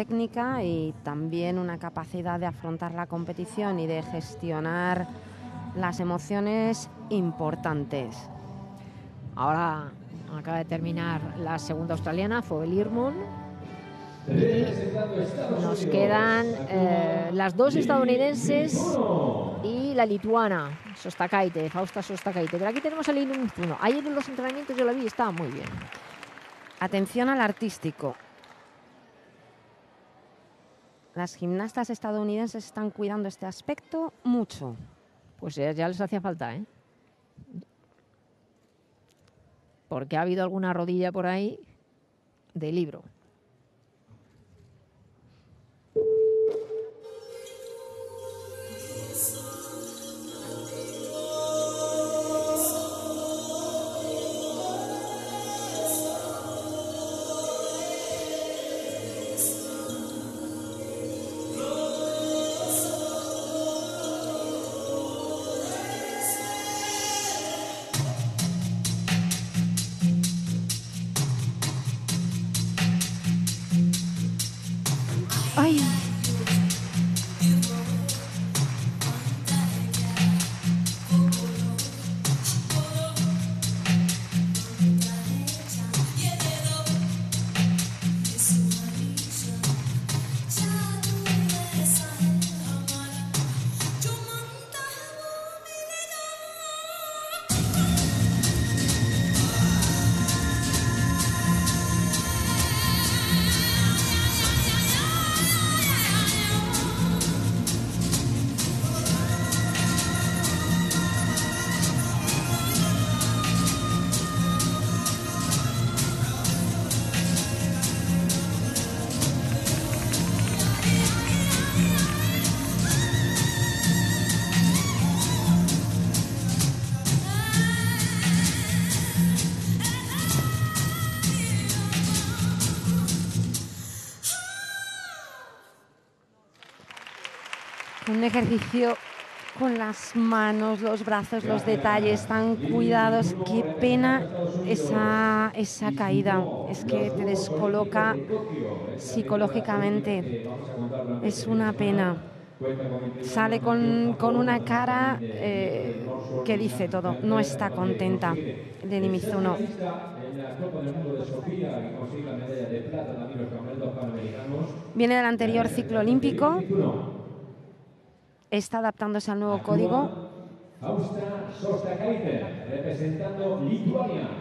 técnica y también una capacidad de afrontar la competición y de gestionar las emociones importantes. Ahora acaba de terminar la segunda australiana, Fobel Irmon. Nos quedan eh, las dos estadounidenses y la lituana, Sostakaite, Fausta Sostakaite. Pero aquí tenemos a Lili. Ayer en los entrenamientos yo la vi, estaba muy bien. Atención al artístico. Las gimnastas estadounidenses están cuidando este aspecto mucho. Pues ya, les hacía falta, ¿eh? Porque ha habido alguna rodilla por ahí de libro. I. un ejercicio con las manos, los brazos, los detalles tan cuidados. Qué pena esa, esa caída. Es que te descoloca psicológicamente. Es una pena. Sale con, con una cara eh, que dice todo. No está contenta de Mizuno. Viene del anterior ciclo olímpico está adaptándose al nuevo código. Fausta Sostakaite, representando Lituania.